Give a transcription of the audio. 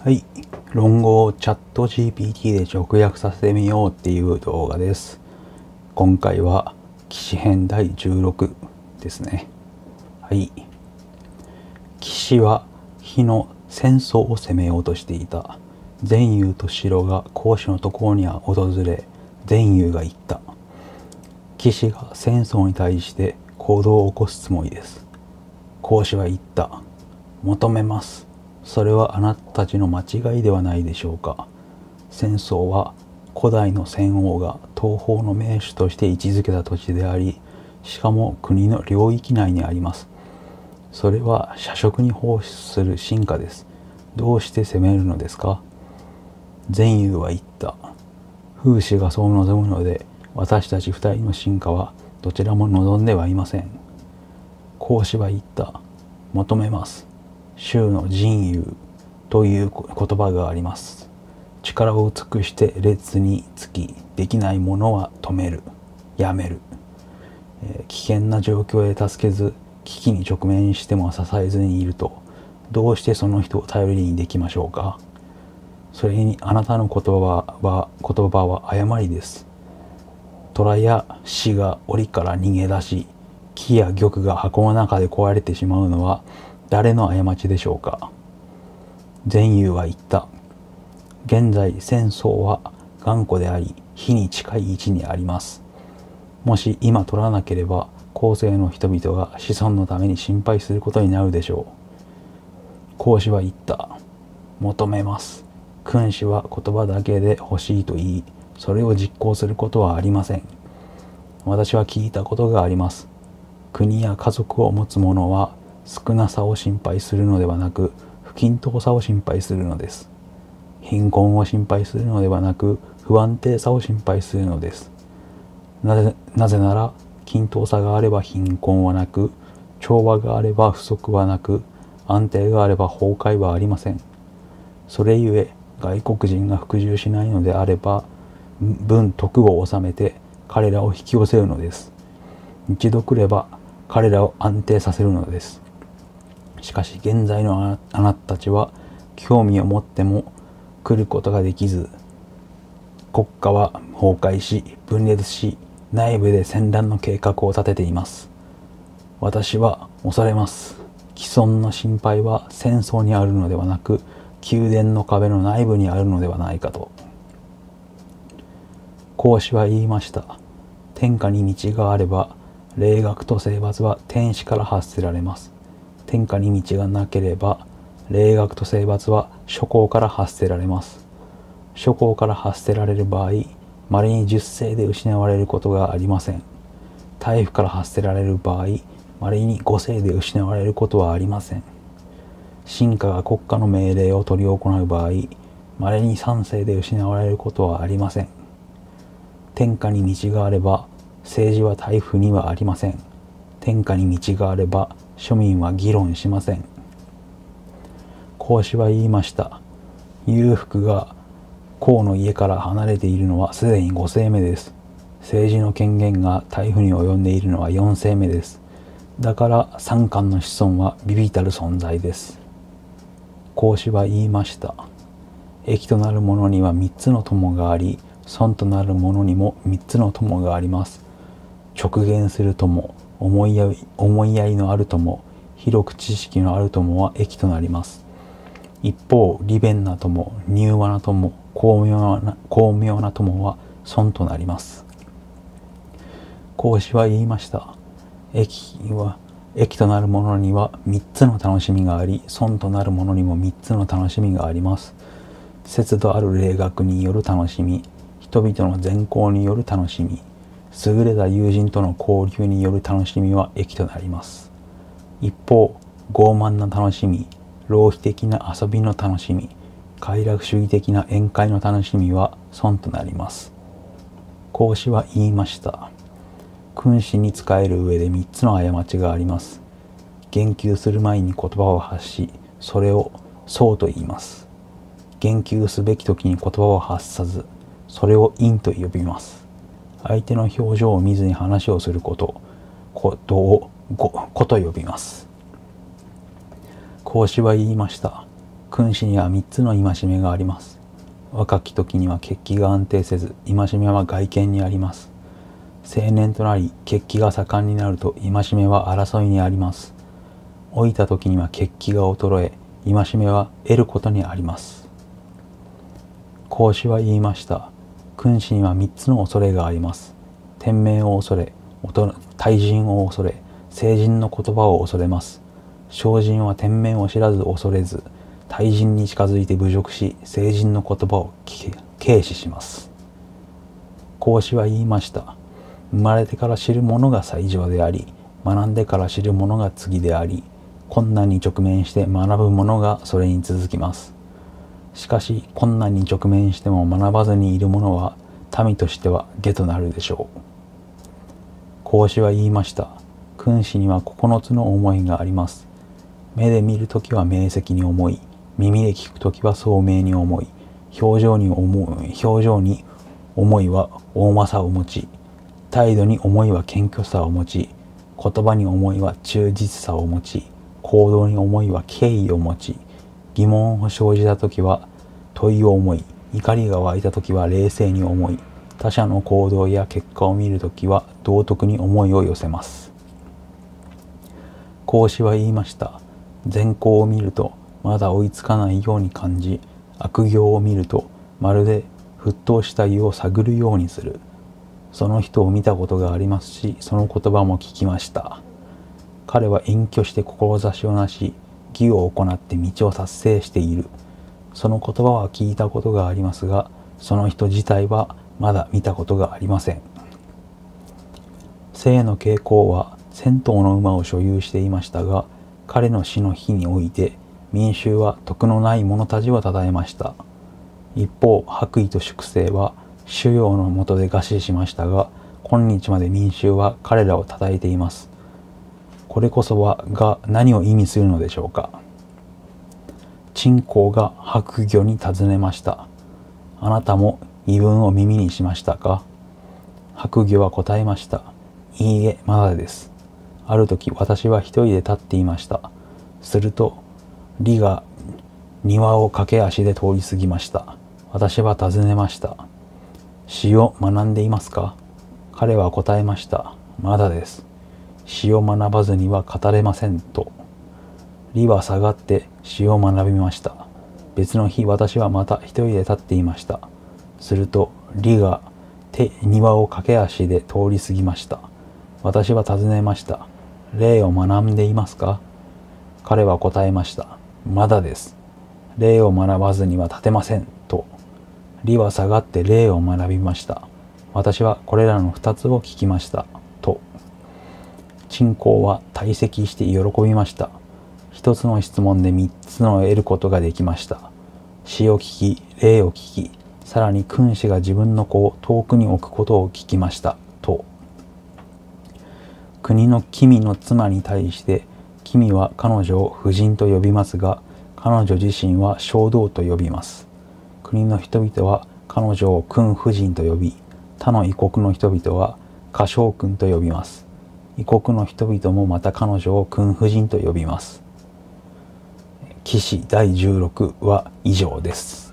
はい。論語をチャット GPT で直訳させてみようっていう動画です。今回は騎士編第16ですね。はい。騎士は火の戦争を攻めようとしていた。善友と城が孔子のところには訪れ、善友が言った。騎士が戦争に対して行動を起こすつもりです。孔子は言った。求めます。それはあなたたちの間違いではないでしょうか。戦争は古代の戦王が東方の名手として位置づけた土地であり、しかも国の領域内にあります。それは社食に放出する進化です。どうして攻めるのですか？善友は言った。風刺がそう望むので、私たち二人の進化はどちらも望んではいません。孔子は言った。求めます。衆の人友という言葉があります。力を尽くして列につき、できないものは止める、やめる。えー、危険な状況へ助けず、危機に直面しても支えずにいると、どうしてその人を頼りにできましょうかそれにあなたの言葉は、言葉は誤りです。虎や死が檻から逃げ出し、木や玉が箱の中で壊れてしまうのは誰の過ちでしょうか？善友は言った。現在戦争は頑固であり、火に近い位置にあります。もし今取らなければ、後世の人々が子孫のために心配することになるでしょう。孔子は言った。求めます。君子は言葉だけで欲しいと言い、それを実行することはありません。私は聞いたことがあります。国や家族を持つ者は少なさを心配するのではなく不均等さを心配するのです。貧困を心配するのではなく不安定さを心配するのです。なぜなぜなら均等さがあれば貧困はなく調和があれば不足はなく安定があれば崩壊はありません。それゆえ外国人が服従しないのであれば文徳を治めて彼らを引き寄せるのです。一度来れば彼らを安定させるのです。しかし現在のあなたたちは興味を持っても来ることができず国家は崩壊し分裂し内部で戦乱の計画を立てています。私は恐れます。既存の心配は戦争にあるのではなく宮殿の壁の内部にあるのではないかと。孔子は言いました。天下に道があれば霊学と征伐は天使から発せられます。天下に道がなければ霊学と征伐は諸行から発せられます。諸行から発せられる場合稀に十世で失われることがありません。大夫から発せられる場合稀に五世で失われることはありません。進化が国家の命令を執り行う場合稀に三世で失われることはありません。天下に道があれば政治は大夫にはありません。天下に道があれば庶民は議論しません。孔子は言いました。裕福が公の家から離れているのはすでに5世目です。政治の権限が大夫に及んでいるのは4世目です。だから三冠の子孫はビビたる存在です。孔子は言いました。益となるものには3つの友があり損となるものにも3つの友があります。直言する友。思いや思いやりのある友広く知識のある友は益となります。一方利便な友柔和な友巧妙な巧妙な友は損となります。孔子は言いました。益は益となるものには3つの楽しみがあり損となるものにも3つの楽しみがあります。節度ある霊学による楽しみ人々の善行による楽しみ優れた友人との交流による楽しみは益となります一方傲慢な楽しみ浪費的な遊びの楽しみ快楽主義的な宴会の楽しみは損となります孔子は言いました君子に仕える上で3つの過ちがあります言及する前に言葉を発しそれをそうと言います言及すべき時に言葉を発さずそれを陰と呼びます相手の表情を見ずに話をすること、ことを、こと呼びます。孔子は言いました。君子には3つの戒めがあります。若き時には血気が安定せず、戒めは外見にあります。青年となり、血気が盛んになると、戒めは争いにあります。老いた時には血気が衰え、戒めは得ることにあります。孔子は言いました。君子には3つの恐れがあります。天命を恐れ、対人を恐れ、成人の言葉を恐れます。精進は天命を知らず恐れず、対人に近づいて侮辱し、成人の言葉を軽視します。孔子は言いました。生まれてから知るものが最上であり、学んでから知るものが次であり、困難に直面して学ぶものがそれに続きます。しかし困難に直面しても学ばずにいる者は民としては下となるでしょう。孔子は言いました。君子には9つの思いがあります。目で見るときは明晰に思い、耳で聞くときは聡明に思い、表情に思い、表情に思いは大政を持ち、態度に思いは謙虚さを持ち、言葉に思いは忠実さを持ち、行動に思いは敬意を持ち、疑問を生じた時は問いを思い、怒りが湧いた時は冷静に思い、他者の行動や結果を見るときは道徳に思いを寄せます。孔子は言いました。善行を見るとまだ追いつかないように感じ、悪行を見るとまるで沸騰した湯を探るようにする。その人を見たことがありますし、その言葉も聞きました。彼は隠居して志をなし、義を行って道を達成している。その言葉は聞いたことがありますが、その人自体はまだ見たことがありません。生の傾向は千頭の馬を所有していましたが、彼の死の日において民衆は徳のない者たちを称えました。一方、白衣と粛清は主要のもとで餓死しましたが、今日まで民衆は彼らを称えています。これこそはが何を意味するのでしょうか。陳公が白魚に尋ねました。あなたも言い分を耳にしましたか？白魚は答えました。いいえ、まだです。ある時私は一人で立っていました。すると、李が庭を駆け足で通り過ぎました。私は尋ねました。詩を学んでいますか？彼は答えました。まだです。詩を学ばずには語れませんと。李は下がって詩を学びました。別の日私はまた一人で立っていました。すると李が手庭を駆け足で通り過ぎました。私は尋ねました。霊を学んでいますか？彼は答えました。まだです。霊を学ばずには立てません。と。理は下がって霊を学びました。私はこれらの二つを聞きました。と。信仰は退席して喜びました。一つの質問で三つのを得ることができました。死を聞き、霊を聞き、さらに君子が自分の子を遠くに置くことを聞きました。と。国の君の妻に対して、君は彼女を夫人と呼びますが、彼女自身は衝動と呼びます。国の人々は彼女を君夫人と呼び、他の異国の人々は歌唱君と呼びます。異国の人々もまた彼女を君夫人と呼びます。騎士第16は以上です。